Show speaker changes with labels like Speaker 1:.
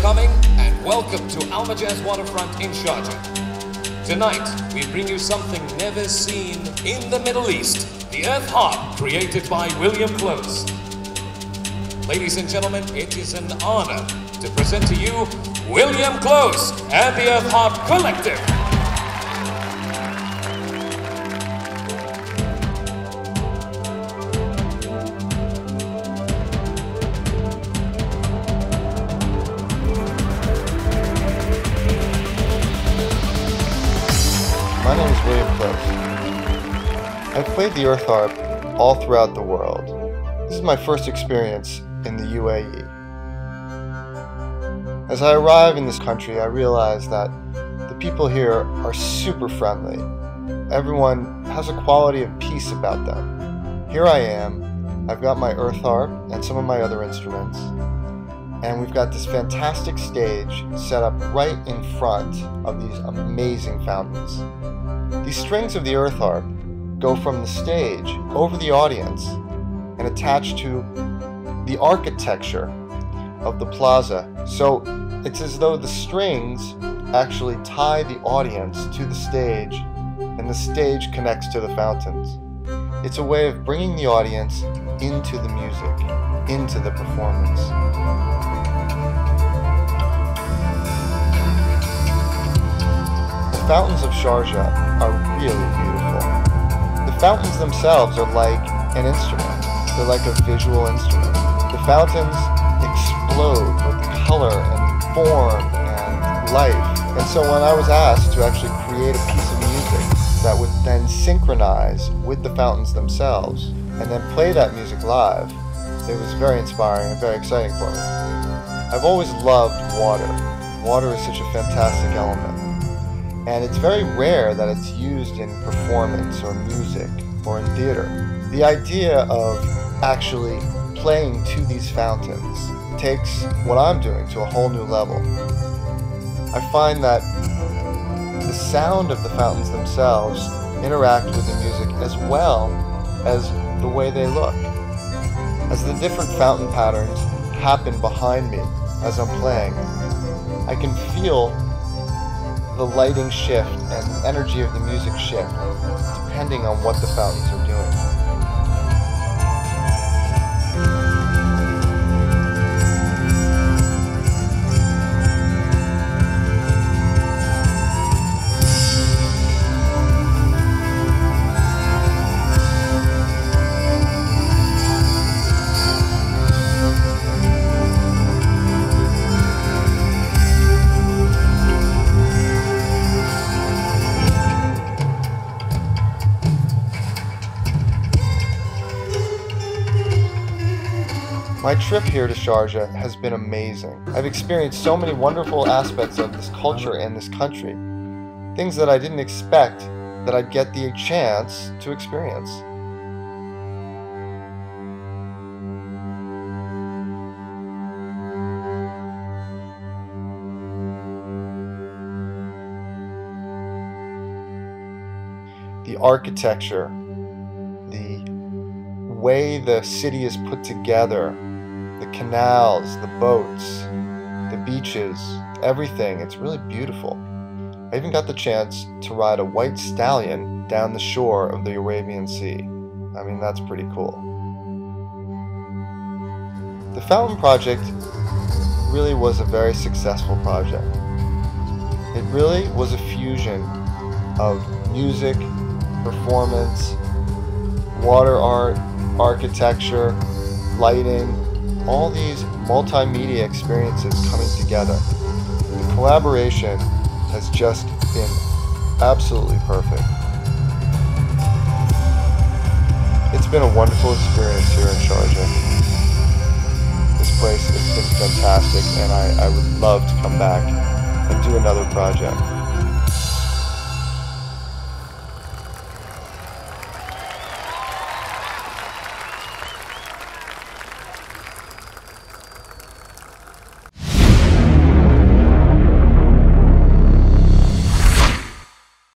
Speaker 1: coming and welcome to Al Majaz Waterfront in Sharjah. Tonight, we bring you something never seen in the Middle East the Earth Harp, created by William Close. Ladies and gentlemen, it is an honor to present to you William Close and the Earth Harp Collective.
Speaker 2: I've played the Earth Harp all throughout the world. This is my first experience in the UAE. As I arrive in this country, I realize that the people here are super friendly. Everyone has a quality of peace about them. Here I am, I've got my Earth Harp and some of my other instruments, and we've got this fantastic stage set up right in front of these amazing fountains. These strings of the earth harp go from the stage over the audience and attach to the architecture of the plaza. So it's as though the strings actually tie the audience to the stage and the stage connects to the fountains. It's a way of bringing the audience into the music, into the performance. The fountains of Sharjah are really beautiful. Fountains themselves are like an instrument. They're like a visual instrument. The fountains explode with color and form and life. And so when I was asked to actually create a piece of music that would then synchronize with the fountains themselves and then play that music live, it was very inspiring and very exciting for me. I've always loved water. Water is such a fantastic element. And it's very rare that it's used in performance or music or in theater. The idea of actually playing to these fountains takes what I'm doing to a whole new level. I find that the sound of the fountains themselves interact with the music as well as the way they look. As the different fountain patterns happen behind me as I'm playing, I can feel the lighting shift and the energy of the music shift depending on what the fountains are doing. My trip here to Sharjah has been amazing. I've experienced so many wonderful aspects of this culture and this country. Things that I didn't expect that I'd get the chance to experience. The architecture, way the city is put together, the canals, the boats, the beaches, everything. It's really beautiful. I even got the chance to ride a white stallion down the shore of the Arabian Sea. I mean, that's pretty cool. The Fountain Project really was a very successful project. It really was a fusion of music, performance, water art, architecture, lighting, all these multimedia experiences coming together. The collaboration has just been absolutely perfect. It's been a wonderful experience here in Sharjah. This place has been fantastic and I, I would love to come back and do another project.